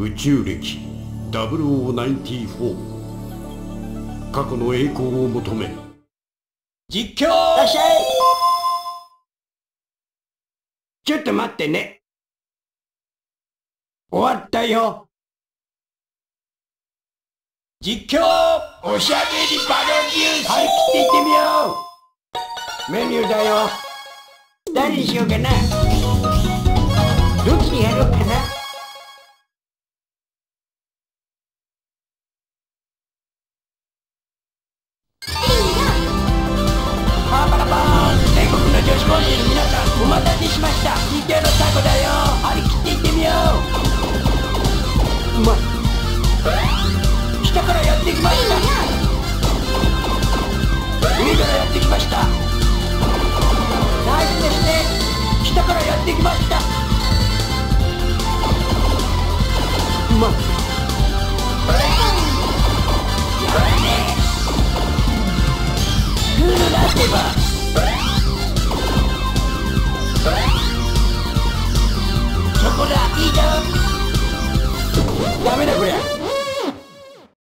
宇宙歴0094過去の栄光を求め。実況！らっしゃい。ちょっと待ってね。終わったよ。実況！おしゃべりバロニュース。張り切っていってみよう。メニューだよ。何にしようかなまい下からやってきました。上からやってきました。大事ですね。下からやってきました。まやるねふうなってば。そこだいいだろダメだこりゃ。